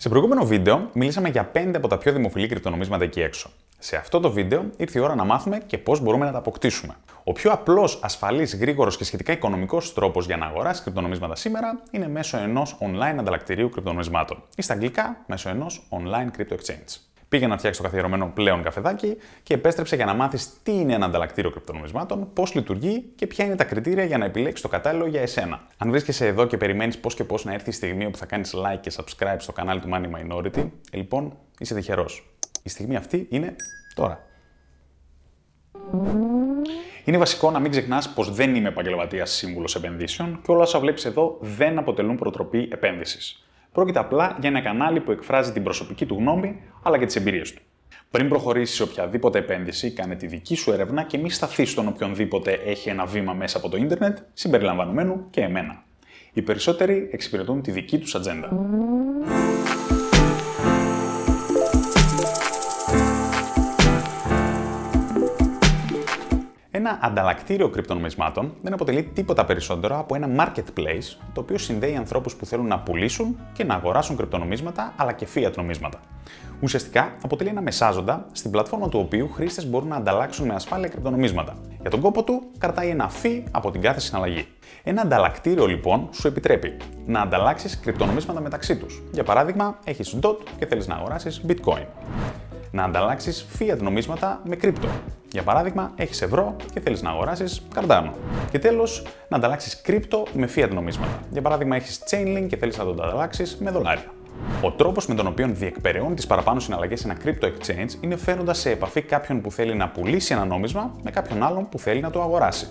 Σε προηγούμενο βίντεο μιλήσαμε για 5 από τα πιο δημοφιλή κρυπτονομίσματα εκεί έξω. Σε αυτό το βίντεο ήρθε η ώρα να μάθουμε και πώς μπορούμε να τα αποκτήσουμε. Ο πιο απλός, ασφαλής, γρήγορος και σχετικά οικονομικός τρόπος για να αγοράσεις κρυπτονομίσματα σήμερα είναι μέσω ενός online ανταλλακτηρίου κρυπτονομισμάτων ή στα αγγλικά μέσω ενός online crypto exchange. Πήγε να φτιάξει το καθιερωμένο πλέον καφεδάκι και επέστρεψε για να μάθεις τι είναι ένα ανταλλακτήριο κρυπτονομισμάτων, πώς λειτουργεί και ποια είναι τα κριτήρια για να επιλέξεις το κατάλληλο για εσένα. Αν βρίσκεσαι εδώ και περιμένεις πώς και πώς να έρθει η στιγμή όπου θα κάνεις like και subscribe στο κανάλι του Money Minority, λοιπόν είσαι τυχερός. Η στιγμή αυτή είναι τώρα. Είναι βασικό να μην ξεχνάς πως δεν είμαι επαγγελματίας σύμβουλος επενδύσεων και όλα όσα βλέπεις εδώ δεν αποτελούν προτροπή επένδυσης. Πρόκειται απλά για ένα κανάλι που εκφράζει την προσωπική του γνώμη αλλά και τις εμπειρίες του. Πριν προχωρήσεις σε οποιαδήποτε επένδυση, κάνε τη δική σου έρευνα και μη σταθεί στον οποιονδήποτε έχει ένα βήμα μέσα από το ίντερνετ, συμπεριλαμβανομένου και εμένα. Οι περισσότεροι εξυπηρετούν τη δική τους ατζέντα. Ένα ανταλλακτήριο κρυπτονομισμάτων δεν αποτελεί τίποτα περισσότερο από ένα marketplace το οποίο συνδέει ανθρώπους που θέλουν να πουλήσουν και να αγοράσουν κρυπτονομίσματα αλλά και fiat νομίσματα. Ουσιαστικά αποτελεί ένα μεσάζοντα στην πλατφόρμα του οποίου χρήστες μπορούν να ανταλλάξουν με ασφάλεια κρυπτονομίσματα. Για τον κόπο του κρατάει ένα fee από την κάθε συναλλαγή. Ένα ανταλλακτήριο λοιπόν σου επιτρέπει να ανταλλάξεις κρυπτονομίσματα μεταξύ τους. Για παράδειγμα, έχεις DOT και θέλεις να αγοράσεις Bitcoin να ανταλλάξεις fiat νομίσματα με κρύπτο. Για παράδειγμα, έχεις ευρώ και θέλεις να αγοράσεις καρδάνο. Και τέλος, να ανταλλάξεις κρύπτο με fiat νομίσματα. Για παράδειγμα, έχεις Chainlink και θέλεις να το ανταλλάξεις με δολάρια. Ο τρόπος με τον οποίο διεκπεραιώνει τις παραπάνω συναλλαγές σε ένα crypto exchange είναι φέροντας σε επαφή κάποιον που θέλει να πουλήσει ένα νόμισμα με κάποιον άλλον που θέλει να το αγοράσει.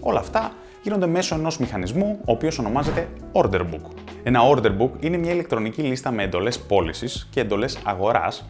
Όλα αυτά γίνονται μέσω ενός μηχανισμού, ο οποίος ονομάζεται Order Book. Ένα Order Book είναι μια ηλεκτρονική λίστα με εντολές πώλησης και εντολές αγοράς,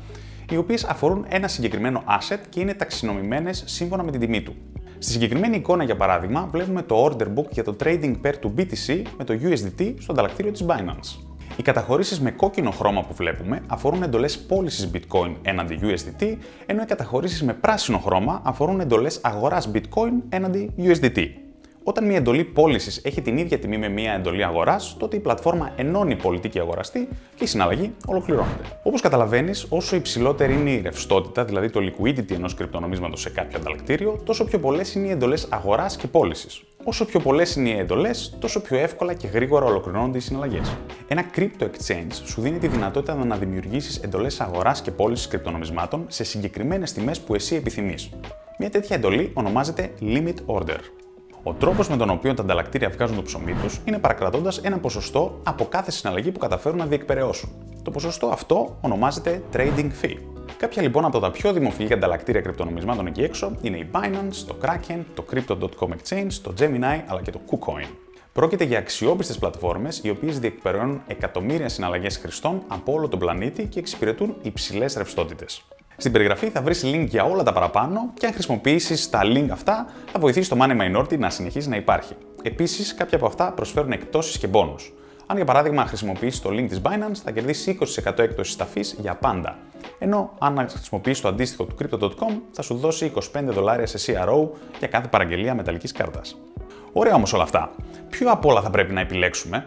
οι οποίες αφορούν ένα συγκεκριμένο asset και είναι ταξινομημένες σύμφωνα με την τιμή του. Στη συγκεκριμένη εικόνα, για παράδειγμα, βλέπουμε το order book για το trading pair του BTC με το USDT στο ανταλλακτήριο της Binance. Οι καταχωρήσεις με κόκκινο χρώμα που βλέπουμε αφορούν εντολές πώλησης Bitcoin έναντι USDT, ενώ οι καταχωρήσεις με πράσινο χρώμα αφορούν εντολές αγοράς Bitcoin έναντι USDT. Όταν μια εντολή πώλησης έχει την ίδια τιμή με μια εντολή αγοράς, τότε η πλατφόρμα ενώνει πολιτική αγοραστή και η συναλλαγή ολοκληρώνεται. Όπως καταλαβαίνεις, όσο υψηλότερη είναι η ρευστότητα, δηλαδή το liquidity ενός κρυπτονομίσματος σε κάποιο ανταλλακτήριο, τόσο πιο πολλές είναι οι εντολές αγοράς και πώλησης. Όσο πιο πολλές είναι οι εντολές, τόσο πιο εύκολα και γρήγορα ολοκληρώνονται οι συναλλαγές. Ένα crypto exchange σου δίνει τη δυνατότητα να δημιουργήσει εντολές αγοράς και πώλησης κρυπτονομισμάτων σε συγκεκριμένες τιμές που εσύ επιθυμείς. Μια τέτοια εντολή ονομάζεται limit order. Ο τρόπος με τον οποίο τα ανταλλακτήρια βγάζουν το ψωμί τους είναι παρακρατώντας ένα ποσοστό από κάθε συναλλαγή που καταφέρουν να διεκπαιρεώσουν. Το ποσοστό αυτό ονομάζεται trading fee. Κάποια λοιπόν από τα πιο δημοφιλή ανταλλακτήρια κρυπτονομισμάτων εκεί έξω είναι η Binance, το Kraken, το Crypto.com Exchange, το Gemini αλλά και το KuCoin. Πρόκειται για αξιόπιστες πλατφόρμες οι οποίες διεκπαιρεώνουν εκατομμύρια συναλλαγές χρηστών από όλο τον πλανήτη και εξυπηρετούν υψηλές ρευστότητες. Στην περιγραφή θα βρεις link για όλα τα παραπάνω και αν χρησιμοποιήσεις τα link αυτά θα βοηθήσει το Money Minority να συνεχίσει να υπάρχει. Επίσης, κάποια από αυτά προσφέρουν εκπτώσεις και bonus. Αν για παράδειγμα χρησιμοποιήσεις το link της Binance, θα κερδίσεις 20% έκπτωσης στα fees για πάντα. Ενώ αν χρησιμοποιήσεις το αντίστοιχο του Crypto.com, θα σου δώσει 25 δολάρια σε CRO για κάθε παραγγελία μεταλλικής κάρτας. Ωραία όμως όλα αυτά. Ποιο από όλα θα πρέπει να επιλέξουμε,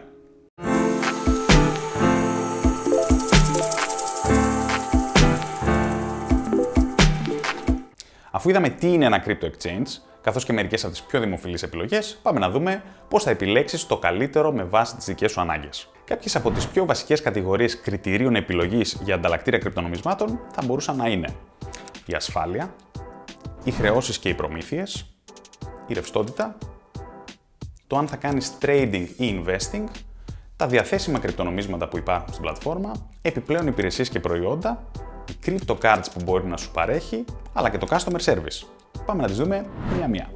Αφού είδαμε τι είναι ένα crypto exchange, καθώς και μερικές από τις πιο δημοφιλείς επιλογές, πάμε να δούμε πώς θα επιλέξεις το καλύτερο με βάση τις δικές σου ανάγκες. Κάποιες από τις πιο βασικές κατηγορίες κριτηρίων επιλογής για ανταλλακτήρια κρυπτονομισμάτων θα μπορούσαν να είναι η ασφάλεια, οι χρεώσεις και οι προμήθειες, η ρευστότητα, το αν θα κάνεις trading ή investing, τα διαθέσιμα κρυπτονομίσματα που υπάρχουν στην πλατφόρμα, επιπλέον υπηρεσίες και προϊόντα οι crypto cards που μπορεί να σου παρέχει, αλλά και το customer service. Πάμε να τις δούμε μία-μία.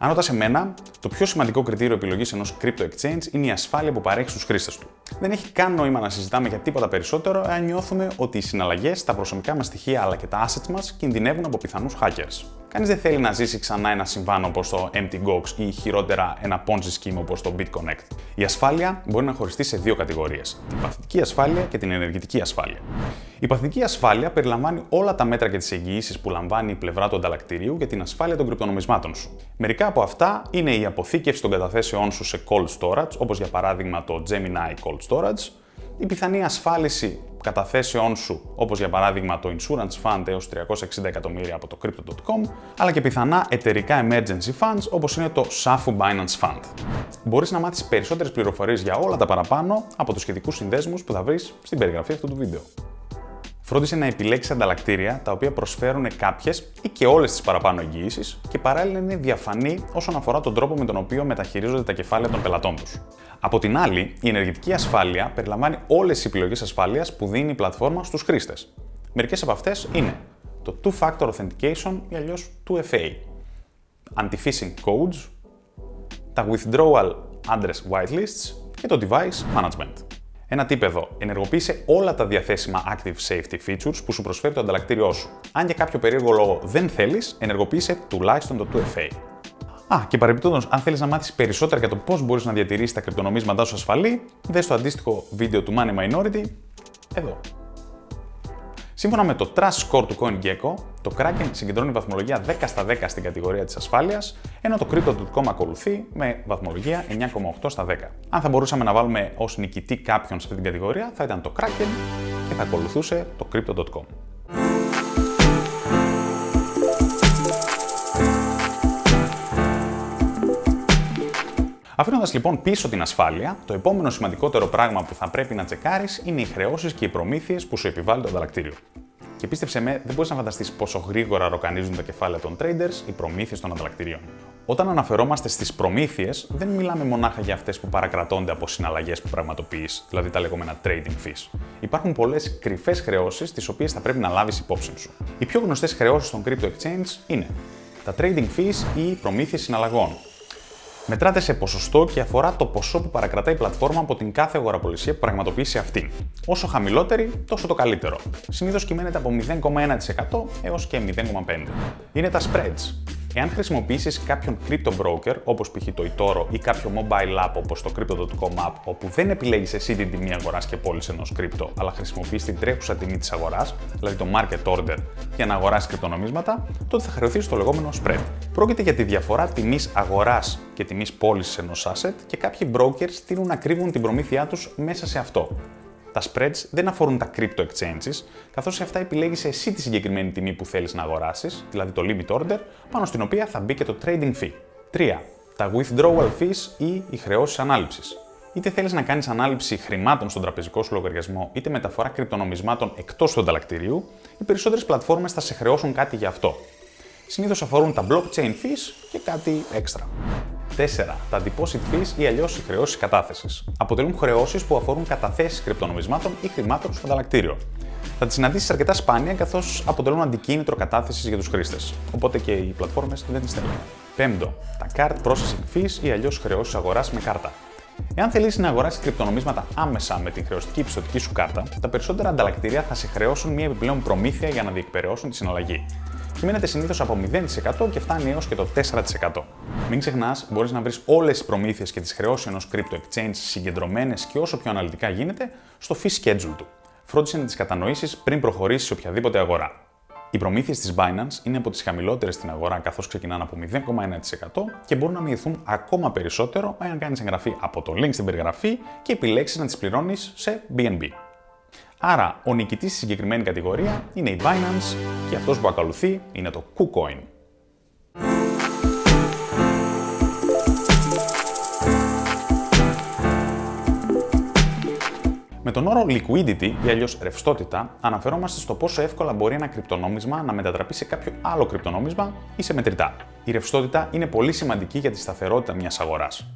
Αν ρωτά εμένα, το πιο σημαντικό κριτήριο επιλογής ενός crypto exchange είναι η ασφάλεια που παρέχει στους χρήστες του. Δεν έχει καν νόημα να συζητάμε για τίποτα περισσότερο αν νιώθουμε ότι οι συναλλαγές, τα προσωπικά μας στοιχεία αλλά και τα assets μας κινδυνεύουν από πιθανούς hackers. Κανείς δεν θέλει να ζήσει ξανά ένα συμβάν όπως το MTGOX ή χειρότερα ένα Ponzi scheme όπως το BitConnect. Η ασφάλεια μπορεί να χωριστεί σε δύο κατηγορίες: την παθητική ασφάλεια και την ενεργητική ασφάλεια. Η παθητική ασφάλεια περιλαμβάνει όλα τα μέτρα και τις εγγυήσεις που λαμβάνει η πλευρά του ανταλλακτηρίου για την ασφάλεια των κρυπτονομισμάτων σου. Μερικά από αυτά είναι η αποθήκευση των καταθέσεών σου σε cold storage, όπως για παράδειγμα το Gemini Cold Storage, η πιθανή ασφάλιση καταθέσεών σου, όπως για παράδειγμα το Insurance Fund έως 360 εκατομμύρια από το Crypto.com, αλλά και πιθανά εταιρικά emergency funds όπως είναι το SAFU Binance Fund. Μπορείς να μάθεις περισσότερες πληροφορίες για όλα τα παραπάνω από τους σχετικούς συνδέσμους που θα βρεις στην περιγραφή αυτού του βίντεο. Φρόντισε να επιλέξει ανταλλακτήρια τα οποία προσφέρουν κάποιες ή και όλες τις παραπάνω εγγυήσεις και παράλληλα είναι διαφανή όσον αφορά τον τρόπο με τον οποίο μεταχειρίζονται τα κεφάλαια των πελατών τους. Από την άλλη, η ενεργητική ασφάλεια περιλαμβάνει όλες τις επιλογές ασφάλειας που δίνει η πλατφόρμα στους χρήστες. Μερικές από αυτές είναι το Two-Factor Authentication ή αλλιώς 2FA, Anti-Phishing Codes, τα Withdrawal Address Whitelists και το Device Management. Ένα τύπεδο. Ενεργοποίησε όλα τα διαθέσιμα active safety features που σου προσφέρει το ανταλλακτήριό σου. Αν για κάποιο περίεργο λόγο δεν θέλεις, ενεργοποίησε τουλάχιστον το 2FA. Α, και παρεμπιπτόντως, αν θέλεις να μάθεις περισσότερα για το πώς μπορείς να διατηρήσεις τα κρυπτονομίσματά σου ασφαλή, δες το αντίστοιχο βίντεο του Money Minority εδώ. Σύμφωνα με το Trust Score του CoinGecko, το Kraken συγκεντρώνει βαθμολογία 10 στα 10 στην κατηγορία της ασφάλειας, ενώ το Crypto.com ακολουθεί με βαθμολογία 9,8 στα 10. Αν θα μπορούσαμε να βάλουμε ως νικητή κάποιον σε αυτή την κατηγορία, θα ήταν το Kraken και θα ακολουθούσε το Crypto.com. Αφήνοντας λοιπόν πίσω την ασφάλεια, το επόμενο σημαντικότερο πράγμα που θα πρέπει να τσεκάρεις είναι οι χρεώσεις και οι προμήθειες που σου επιβάλλει το ανταλλακτήριο. Και πίστεψε με, δεν μπορείς να φανταστείς πόσο γρήγορα ροκανίζουν τα κεφάλαια των traders οι προμήθειες των ανταλλακτηρίων. Όταν αναφερόμαστε στις προμήθειες, δεν μιλάμε μονάχα για αυτές που παρακρατώνται από συναλλαγές που πραγματοποιείς, δηλαδή τα λεγόμενα trading fees. Υπάρχουν πολλές κρυφές χρεώσεις, τις οποίες θα πρέπει να λάβεις υπόψη σου. Οι πιο γνωστές χρεώσεις των crypto exchange είναι τα trading fees ή προμήθειες συναλλαγών, μετράται σε ποσοστό και αφορά το ποσό που παρακρατάει η πλατφόρμα από την κάθε αγοραπολισία που πραγματοποιήσει αυτή. Όσο χαμηλότερη, τόσο το καλύτερο. Συνήθως κυμαίνεται από 0,1% έως και 0,5%. Είναι τα spreads. Εάν χρησιμοποιήσεις κάποιον crypto broker, όπως π.χ. το eToro ή κάποιο mobile app όπως το crypto.com app, όπου δεν επιλέγεις εσύ την τιμή αγοράς και πώλησης ενός crypto, αλλά χρησιμοποιείς την τρέχουσα τιμή της αγοράς, δηλαδή το market order, για να αγοράσεις κρυπτονομίσματα, τότε θα χρεωθείς το λεγόμενο spread. Πρόκειται για τη διαφορά τιμής αγοράς και τιμής πώλησης ενός asset και κάποιοι brokers τείνουν να κρύβουν την προμήθειά τους μέσα σε αυτό. Τα spreads δεν αφορούν τα crypto exchanges, καθώς σε αυτά επιλέγεις εσύ τη συγκεκριμένη τιμή που θέλεις να αγοράσεις, δηλαδή το limit order, πάνω στην οποία θα μπει και το trading fee. 3. Τα withdrawal fees ή οι χρεώσεις ανάληψης. Είτε θέλεις να κάνεις ανάληψη χρημάτων στον τραπεζικό σου λογαριασμό, είτε μεταφορά κρυπτονομισμάτων εκτός του ανταλλακτηρίου, οι περισσότερες πλατφόρμες θα σε χρεώσουν κάτι γι' αυτό. Συνήθως αφορούν τα blockchain fees και κάτι έξτρα. 4. Τα deposit fees ή αλλιώς οι χρεώσεις κατάθεσης. Αποτελούν χρεώσεις που αφορούν καταθέσεις κρυπτονομισμάτων ή χρημάτων στο ανταλλακτήριο. Θα τις συναντήσεις αρκετά σπάνια καθώς αποτελούν αντικίνητρο κατάθεσης για τους χρήστες. Οπότε και οι πλατφόρμες δεν τις στέλνουν. 5. Τα card processing fees ή αλλιώς χρεώσεις αγοράς με κάρτα. Εάν θελήσεις να αγοράσεις κρυπτονομίσματα άμεσα με την χρεωστική πιστοτική σου κάρτα, τα περισσότερα ανταλλακτήρια θα σε χρεώσουν μια επιπλέον προμήθεια για να διεκπαιρεώσουν τη συναλλαγή κυμαίνεται συνήθως από 0% και φτάνει έως και το 4%. Μην ξεχνάς, μπορείς να βρεις όλες τις προμήθειες και τις χρεώσεις ενός crypto exchange συγκεντρωμένες και όσο πιο αναλυτικά γίνεται στο fee schedule του. Φρόντισε να τις κατανοήσεις πριν προχωρήσεις σε οποιαδήποτε αγορά. Οι προμήθειες της Binance είναι από τις χαμηλότερες στην αγορά καθώς ξεκινάνε από 0,1% και μπορούν να μειωθούν ακόμα περισσότερο αν κάνεις εγγραφή από το link στην περιγραφή και επιλέξεις να τις πληρώνεις σε BNB. Άρα, ο νικητής στη συγκεκριμένη κατηγορία είναι η Binance και αυτός που ακολουθεί είναι το KuCoin. Με τον όρο liquidity ή αλλιώς ρευστότητα, αναφερόμαστε στο πόσο εύκολα μπορεί ένα κρυπτονόμισμα να μετατραπεί σε κάποιο άλλο κρυπτονόμισμα ή σε μετρητά. Η ρευστότητα είναι πολύ σημαντική για τη σταθερότητα μιας αγοράς.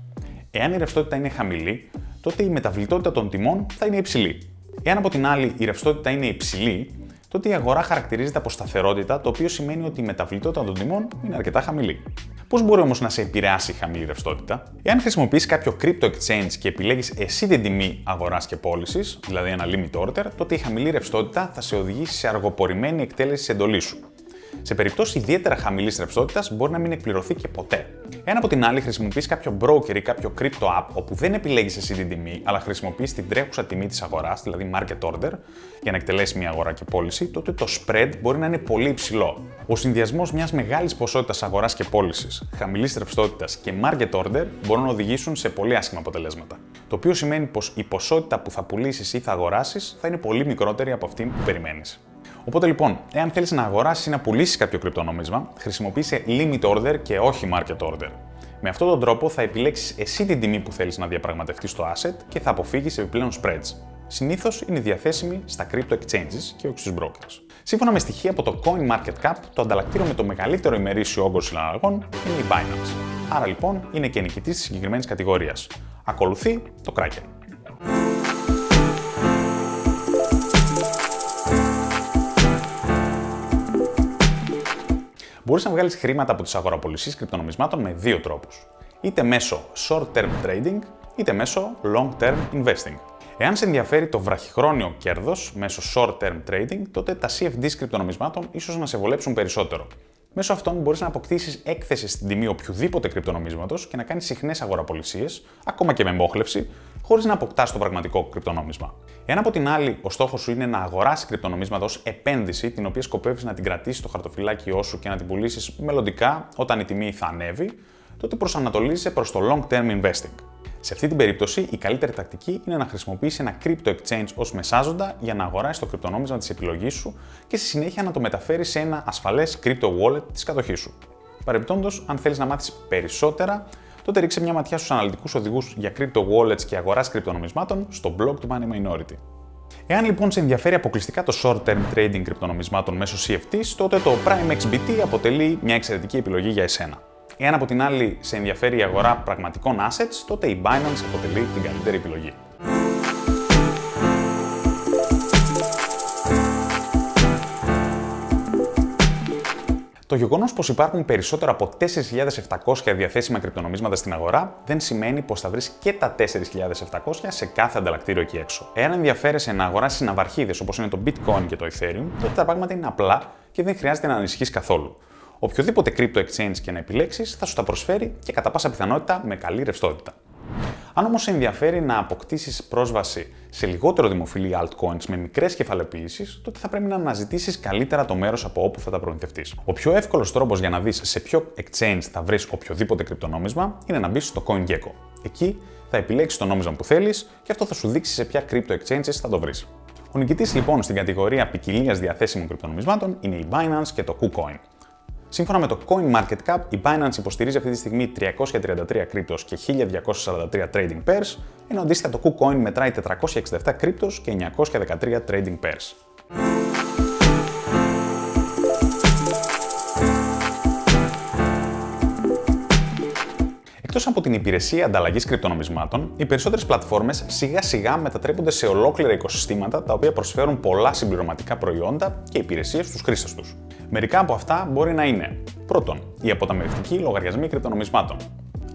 Εάν η ρευστότητα είναι χαμηλή, τότε η μεταβλητότητα των τιμών θα είναι υψηλή. Εάν από την άλλη η ρευστότητα είναι υψηλή, τότε η αγορά χαρακτηρίζεται από σταθερότητα, το οποίο σημαίνει ότι η μεταβλητότητα των τιμών είναι αρκετά χαμηλή. Πώς μπορεί όμως να σε επηρεάσει η χαμηλή ρευστότητα, Εάν χρησιμοποιείς κάποιο crypto exchange και επιλέγεις εσύ την τιμή αγοράς και πώλησης, δηλαδή ένα limit order, τότε η χαμηλή ρευστότητα θα σε οδηγήσει σε αργοπορημένη εκτέλεση της εντολής σου. Σε περιπτώσεις ιδιαίτερα χαμηλής ρευστότητας μπορεί να μην εκπληρωθεί και ποτέ. Εάν από την άλλη χρησιμοποιείς κάποιο broker ή κάποιο crypto app όπου δεν επιλέγεις εσύ την τιμή, αλλά χρησιμοποιείς την τρέχουσα τιμή της αγοράς, δηλαδή market order, για να εκτελέσει μια αγορά και πώληση, τότε το spread μπορεί να είναι πολύ υψηλό. Ο συνδυασμός μιας μεγάλης ποσότητας αγοράς και πώλησης, χαμηλής ρευστότητας και market order μπορούν να οδηγήσουν σε πολύ άσχημα αποτελέσματα. Το οποίο σημαίνει πως η ποσότητα που θα πουλήσεις ή θα αγοράσεις θα είναι πολύ μικρότερη από αυτή που περιμένεις. Οπότε λοιπόν, εάν θέλεις να αγοράσεις ή να πουλήσεις κάποιο κρυπτονόμισμα, χρησιμοποίησε limit order και όχι market order. Με αυτόν τον τρόπο θα επιλέξεις εσύ την τιμή που θέλεις να διαπραγματευτείς στο asset και θα αποφύγεις επιπλέον spreads. Συνήθως είναι διαθέσιμη στα crypto exchanges και όχι στους brokers. Σύμφωνα με στοιχεία από το CoinMarketCap, το ανταλλακτήριο με το μεγαλύτερο ημερήσιο όγκο συναλλαγών είναι η Binance. Άρα λοιπόν είναι και νικητής της συγκεκριμένης κατηγορίας. Ακολουθεί το Kraken. Μπορείς να βγάλεις χρήματα από τι αγοραπολισίες κρυπτονομισμάτων με δύο τρόπους. Είτε μέσω short-term trading, είτε μέσω long-term investing. Εάν σε ενδιαφέρει το βραχυχρόνιο κέρδος μέσω short-term trading, τότε τα CFDs κρυπτονομισμάτων ίσως να σε βολέψουν περισσότερο. Μέσω αυτών μπορείς να αποκτήσεις έκθεση στην τιμή οποιοδήποτε κρυπτονομίσματος και να κάνεις συχνές αγοραπολισίες, ακόμα και με μόχλευση, χωρίς να αποκτάς το πραγματικό κρυπτονόμισμα. Εάν από την άλλη ο στόχος σου είναι να αγοράσεις κρυπτονομίσματα ως επένδυση, την οποία σκοπεύεις να την κρατήσεις στο χαρτοφυλάκιό σου και να την πουλήσεις μελλοντικά όταν η τιμή θα ανέβει, τότε προσανατολίζεσαι προς το long term investing. Σε αυτή την περίπτωση, η καλύτερη τακτική είναι να χρησιμοποιήσει ένα crypto exchange ως μεσάζοντα για να αγοράσεις το κρυπτονόμισμα της επιλογής σου και στη συνέχεια να το μεταφέρεις σε ένα ασφαλές crypto wallet της κατοχής σου. Παρεμπιπτόντως, αν θέλεις να μάθεις περισσότερα, τότε ρίξε μια ματιά στους αναλυτικούς οδηγούς για crypto wallets και αγοράς κρυπτονομισμάτων στο blog του Money Minority. Εάν λοιπόν σε ενδιαφέρει αποκλειστικά το short-term trading κρυπτονομισμάτων μέσω CFTs, τότε το Prime XBT αποτελεί μια εξαιρετική επιλογή για εσένα. Εάν από την άλλη σε ενδιαφέρει η αγορά πραγματικών assets, τότε η Binance αποτελεί την καλύτερη επιλογή. Το γεγονός πως υπάρχουν περισσότερα από 4.700 διαθέσιμα κρυπτονομίσματα στην αγορά δεν σημαίνει πως θα βρεις και τα 4.700 σε κάθε ανταλλακτήριο εκεί έξω. Εάν ενδιαφέρεσαι να αγοράσεις ναυαρχίδε όπως είναι το Bitcoin και το Ethereum, τότε τα πράγματα είναι απλά και δεν χρειάζεται να ανησυχείς καθόλου. Οποιοδήποτε crypto exchange και να επιλέξεις θα σου τα προσφέρει και κατά πάσα πιθανότητα με καλή ρευστότητα. Αν όμως ενδιαφέρει να αποκτήσεις πρόσβαση σε λιγότερο δημοφιλή altcoins με μικρές κεφαλαιοποιήσεις, τότε θα πρέπει να αναζητήσεις καλύτερα το μέρος από όπου θα τα προμηθευτείς. Ο πιο εύκολος τρόπος για να δεις σε ποιο exchange θα βρεις οποιοδήποτε κρυπτονόμισμα είναι να μπεις στο CoinGecko. Εκεί θα επιλέξεις το νόμισμα που θέλεις και αυτό θα σου δείξει σε ποια crypto exchanges θα το βρεις. Ο νικητής λοιπόν στην κατηγορία ποικιλίας διαθέσιμων κρυπτονομισμάτων είναι η Binance και το KuCoin. Σύμφωνα με το CoinMarketCap, η Binance υποστηρίζει αυτή τη στιγμή 333 κρύπτος και 1243 trading pairs, ενώ αντίστοιχα το KuCoin μετράει 467 κρύπτος και 913 trading pairs. Εκτός από την υπηρεσία ανταλλαγής κρυπτονομισμάτων, οι περισσότερες πλατφόρμες σιγά σιγά μετατρέπονται σε ολόκληρα οικοσυστήματα τα οποία προσφέρουν πολλά συμπληρωματικά προϊόντα και υπηρεσίες στους χρήστες τους. Μερικά από αυτά μπορεί να είναι πρώτον, οι αποταμιευτικοί λογαριασμοί κρυπτονομισμάτων.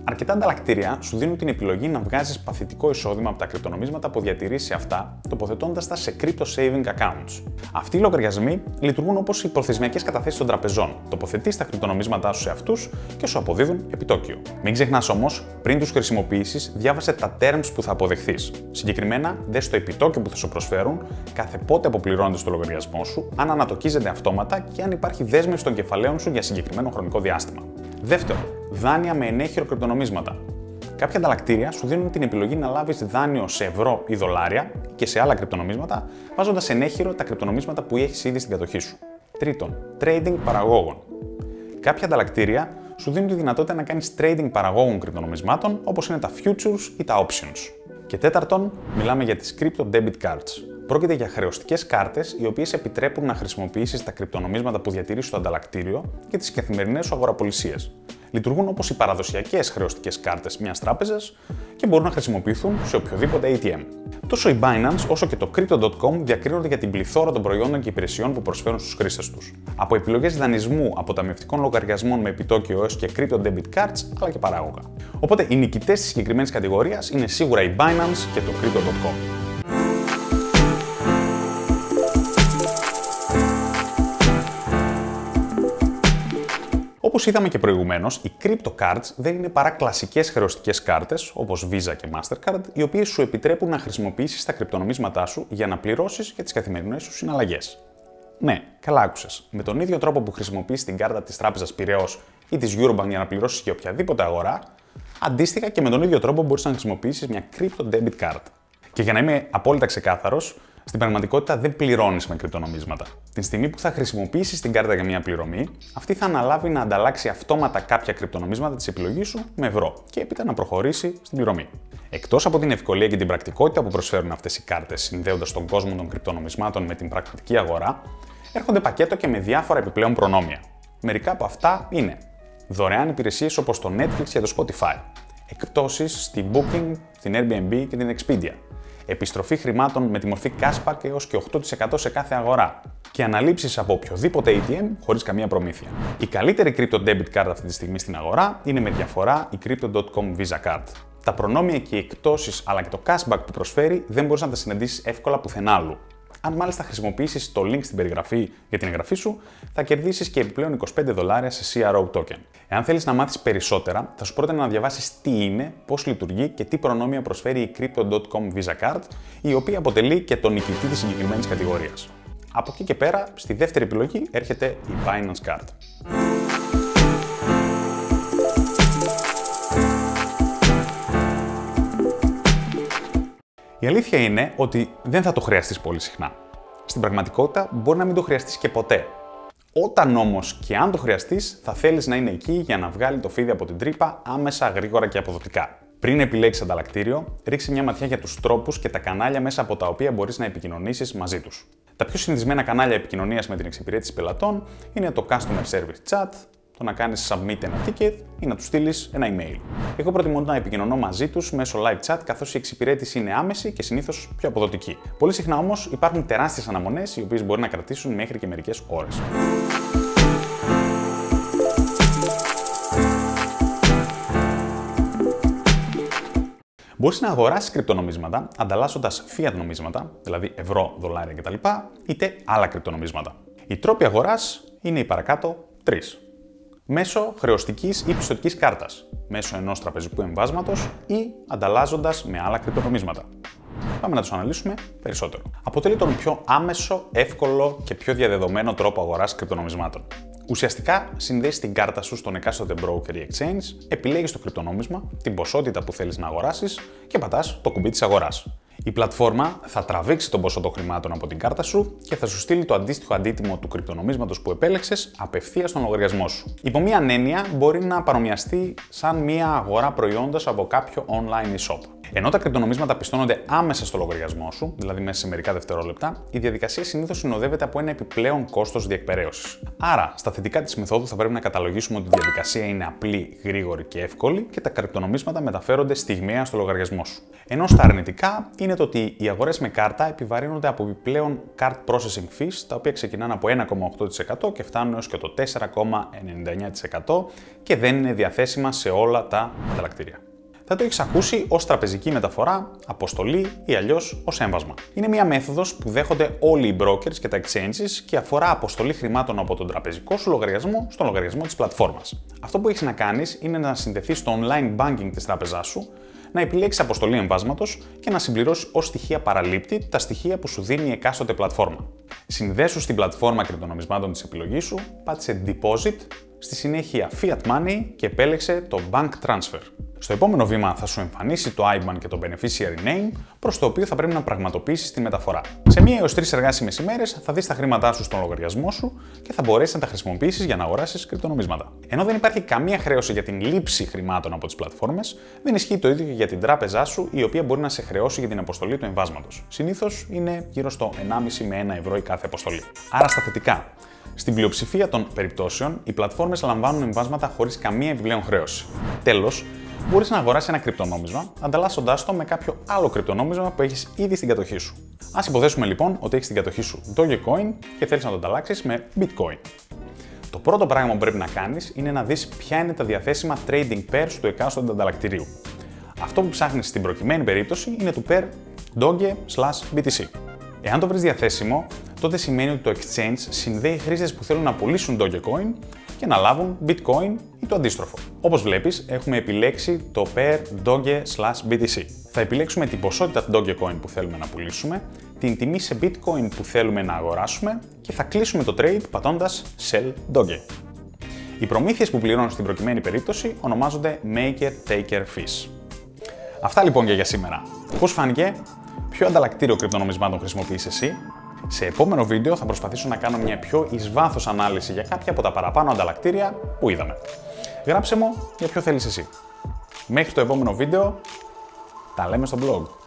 Αρκετά ανταλλακτήρια σου δίνουν την επιλογή να βγάζεις παθητικό εισόδημα από τα κρυπτονομίσματα που διατηρεί σε αυτά, τοποθετώντας τα σε crypto saving accounts. Αυτοί οι λογαριασμοί λειτουργούν όπως οι προθεσμιακές καταθέσεις των τραπεζών. Τοποθετείς τα κρυπτονομίσματά σου σε αυτούς και σου αποδίδουν επιτόκιο. Μην ξεχνάς όμως, πριν τους χρησιμοποιήσεις, διάβασε τα terms που θα αποδεχθείς. Συγκεκριμένα, δες το επιτόκιο που θα σου προσφέρουν κάθε πότε αποπληρώνεται στο λογαριασμό σου, αν ανατοκίζεται αυτόματα και αν υπάρχει δέσμευση των κεφαλαίων σου για συγκεκριμένο χρονικό διάστημα. Δεύτερον, δάνεια με ενέχειρο κρυπτονομίσματα. Κάποια ανταλλακτήρια σου δίνουν την επιλογή να λάβεις δάνειο σε ευρώ ή δολάρια και σε άλλα κρυπτονομίσματα, βάζοντας ενέχειρο τα κρυπτονομίσματα που έχεις ήδη στην κατοχή σου. Τρίτον, trading παραγόγων. Κάποια ανταλλακτήρια σου δίνουν τη δυνατότητα να κάνεις trading παραγόγων κρυπτονομισμάτων όπως είναι τα futures ή τα options. Και τέταρτον, μιλάμε για τις crypto debit cards. Πρόκειται για χρεωστικές κάρτες οι οποίες επιτρέπουν να χρησιμοποιήσεις τα κρυπτονομίσματα που διατηρείς στο ανταλλακτήριο και τις καθημερινές σου αγοραπολισίες. Λειτουργούν όπως οι παραδοσιακές χρεωστικές κάρτες μιας τράπεζας και μπορούν να χρησιμοποιηθούν σε οποιοδήποτε ATM. Τόσο η Binance όσο και το Crypto.com διακρίνονται για την πληθώρα των προϊόντων και υπηρεσιών που προσφέρουν στους χρήστες τους. Από επιλογές δανεισμού αποταμιευτικών λογαριασμών με επιτόκιο έως και Crypto Debit Cards αλλά και παράγωγα. Οπότε οι νικητές της συγκεκριμένης κατηγορίας είναι σίγουρα η Binance και το Crypto.com. Όπως είδαμε και προηγουμένως, οι crypto cards δεν είναι παρά κλασικές χρεωστικές κάρτες, όπως Visa και Mastercard, οι οποίες σου επιτρέπουν να χρησιμοποιήσεις τα κρυπτονομίσματά σου για να πληρώσεις για τις καθημερινές σου συναλλαγές. Ναι, καλά άκουσες. Με τον ίδιο τρόπο που χρησιμοποιείς την κάρτα της τράπεζας Πυραιός ή της Eurobank για να πληρώσεις για οποιαδήποτε αγορά, αντίστοιχα και με τον ίδιο τρόπο μπορείς να χρησιμοποιήσεις μια crypto debit card. Και για να είμαι απόλυτα ξεκάθαρος, στην πραγματικότητα δεν πληρώνεις με κρυπτονομίσματα. Την στιγμή που θα χρησιμοποιήσεις την κάρτα για μια πληρωμή, αυτή θα αναλάβει να ανταλλάξει αυτόματα κάποια κρυπτονομίσματα της επιλογής σου με ευρώ και έπειτα να προχωρήσει στην πληρωμή. Εκτός από την ευκολία και την πρακτικότητα που προσφέρουν αυτές οι κάρτες συνδέοντας τον κόσμο των κρυπτονομισμάτων με την πραγματική αγορά, έρχονται πακέτο και με διάφορα επιπλέον προνόμια. Μερικά από αυτά είναι δωρεάν υπηρεσίες όπως το Netflix και το Spotify, εκπτώσεις στην Booking, στην Airbnb και την Expedia, επιστροφή χρημάτων με τη μορφή cashback έως και 8% σε κάθε αγορά και αναλήψεις από οποιοδήποτε ATM χωρίς καμία προμήθεια. Η καλύτερη crypto debit card αυτή τη στιγμή στην αγορά είναι με διαφορά η Crypto.com Visa Card. Τα προνόμια και οι εκτόσεις αλλά και το cashback που προσφέρει δεν μπορείς να τα συναντήσεις εύκολα πουθενά άλλου. Αν μάλιστα χρησιμοποιήσεις το link στην περιγραφή για την εγγραφή σου, θα κερδίσεις και επιπλέον 25 δολάρια σε CRO token. Εάν θέλεις να μάθεις περισσότερα, θα σου πρότεινα να διαβάσεις τι είναι, πώς λειτουργεί και τι προνόμια προσφέρει η Crypto.com Visa Card, η οποία αποτελεί και τον νικητή της συγκεκριμένης κατηγορίας. Από εκεί και πέρα, στη δεύτερη επιλογή έρχεται η Binance Card. Η αλήθεια είναι ότι δεν θα το χρειαστείς πολύ συχνά. Στην πραγματικότητα μπορεί να μην το χρειαστείς και ποτέ. Όταν όμως και αν το χρειαστείς, θα θέλεις να είναι εκεί για να βγάλει το φίδι από την τρύπα άμεσα, γρήγορα και αποδοτικά. Πριν επιλέξεις ανταλλακτήριο, ρίξει μια ματιά για τους τρόπους και τα κανάλια μέσα από τα οποία μπορείς να επικοινωνήσεις μαζί τους. Τα πιο συνηθισμένα κανάλια επικοινωνίας με την εξυπηρέτηση πελατών είναι το Customer Service Chat, το να κάνεις submit ένα ticket ή να τους στείλεις ένα email. Εγώ προτιμώ να επικοινωνώ μαζί τους μέσω live chat, καθώς η εξυπηρέτηση είναι άμεση και συνήθως πιο αποδοτική. Πολύ συχνά όμως υπάρχουν τεράστιες αναμονές, οι οποίες μπορεί να κρατήσουν μέχρι και μερικές ώρες. Μπορείς να αγοράσεις κρυπτονομίσματα ανταλλάσσοντας fiat νομίσματα, δηλαδή ευρώ, δολάρια κτλ., είτε άλλα κρυπτονομίσματα. Οι τρόποι αγοράς είναι οι παρακάτω τρεις μέσω χρεωστικής ή πιστοτικής κάρτας, μέσω ενός τραπεζικού εμβάσματος ή ανταλλάζοντας με άλλα κρυπτονομίσματα. Πάμε να τους αναλύσουμε περισσότερο. Αποτελεί τον πιο άμεσο, εύκολο και πιο διαδεδομένο τρόπο αγοράς κρυπτονομισμάτων. Ουσιαστικά συνδέεις την κάρτα σου στον εκάστοτε broker ή exchange, επιλέγεις το κρυπτονόμισμα, την ποσότητα που θέλεις να αγοράσεις και πατάς το κουμπί της αγοράς. Η πλατφόρμα θα τραβήξει τον ποσό των χρημάτων από την κάρτα σου και θα σου στείλει το αντίστοιχο αντίτιμο του κρυπτονομίσματος που επέλεξες απευθείας στον λογαριασμό σου. Υπό μία έννοια, μπορεί να παρομοιαστεί σαν μία αγορά προϊόντα από κάποιο online e-shop. Ενώ τα κρυπτονομίσματα πιστώνονται άμεσα στο λογαριασμό σου, δηλαδή μέσα σε μερικά δευτερόλεπτα, η διαδικασία συνήθως συνοδεύεται από ένα επιπλέον κόστος διεκπαιρέωσης. Άρα, στα θετικά της μεθόδου θα πρέπει να καταλογίσουμε ότι η διαδικασία είναι απλή, γρήγορη και εύκολη και τα κρυπτονομίσματα μεταφέρονται στιγμιαία στο λογαριασμό σου. Ενώ στα αρνητικά είναι το ότι οι αγορές με κάρτα επιβαρύνονται από επιπλέον card processing fees, τα οποία ξεκινάνε από 1,8% και φτάνουν έως και το 4,99% και δεν είναι διαθέσιμα σε όλα τα ανταλλακτήρια θα το έχεις ακούσει ως τραπεζική μεταφορά, αποστολή ή αλλιώς ως έμβασμα. Είναι μια μέθοδος που δέχονται όλοι οι brokers και τα exchanges και αφορά αποστολή χρημάτων από τον τραπεζικό σου λογαριασμό στον λογαριασμό της πλατφόρμας. Αυτό που έχεις να κάνεις είναι να συνδεθείς στο online banking της τράπεζάς σου, να επιλέξεις αποστολή εμβάσματος και να συμπληρώσεις ως στοιχεία παραλήπτη τα στοιχεία που σου δίνει η εκάστοτε πλατφόρμα. Συνδέσου στην πλατφόρμα κρυπτονομισμάτων της επιλογής σου, πάτησε deposit, στη συνέχεια fiat money και επέλεξε το bank transfer. Στο επόμενο βήμα θα σου εμφανίσει το IBAN και το beneficiary name, προς το οποίο θα πρέπει να πραγματοποιήσεις τη μεταφορά. Σε μία έως τρεις εργάσιμες ημέρες θα δεις τα χρήματά σου στον λογαριασμό σου και θα μπορέσεις να τα χρησιμοποιήσεις για να αγοράσεις κρυπτονομίσματα. Ενώ δεν υπάρχει καμία χρέωση για την λήψη χρημάτων από τις πλατφόρμες, δεν ισχύει το ίδιο και για την τράπεζά σου, η οποία μπορεί να σε χρεώσει για την αποστολή του εμβάσματος. Συνήθως είναι γύρω στο 1,5 με 1 ευρώ η κάθε αποστολή. Άρα στα θετικά. Στην πλειοψηφία των περιπτώσεων, οι πλατφόρμες λαμβάνουν εμβάσματα χωρίς καμία επιπλέον χρέωση. Τέλος, μπορείς να αγοράσεις ένα κρυπτονόμισμα ανταλλάσσοντάς το με κάποιο άλλο κρυπτονόμισμα που έχεις ήδη στην κατοχή σου. Α υποθέσουμε λοιπόν ότι έχεις στην κατοχή σου Dogecoin και θέλεις να το ανταλλάξεις με Bitcoin. Το πρώτο πράγμα που πρέπει να κάνεις είναι να δεις ποια είναι τα διαθέσιμα trading pairs του εκάστοτε ανταλλακτηρίου. Αυτό που ψάχνεις στην προκειμένη περίπτωση είναι το pair Doge/BTC. Εάν το βρεις διαθέσιμο, τότε σημαίνει ότι το exchange συνδέει χρήστες που θέλουν να πουλήσουν Dogecoin και να λάβουν bitcoin ή το αντίστροφο. Όπως βλέπεις, έχουμε επιλέξει το pair doge BTC. Θα επιλέξουμε την ποσότητα Dogecoin που θέλουμε να πουλήσουμε, την τιμή σε bitcoin που θέλουμε να αγοράσουμε και θα κλείσουμε το trade πατώντας sell doge. Οι προμήθειες που πληρώνω στην προκειμένη περίπτωση ονομάζονται Maker Taker Fees. Αυτά λοιπόν και για σήμερα. Πώς φάνηκε, ποιο ανταλλακτήριο κρυπτονομισμάτων χρησιμοποιείς εσύ, σε επόμενο βίντεο θα προσπαθήσω να κάνω μια πιο εις βάθος ανάλυση για κάποια από τα παραπάνω ανταλλακτήρια που είδαμε. Γράψε μου για ποιο θέλεις εσύ. Μέχρι το επόμενο βίντεο, τα λέμε στο blog.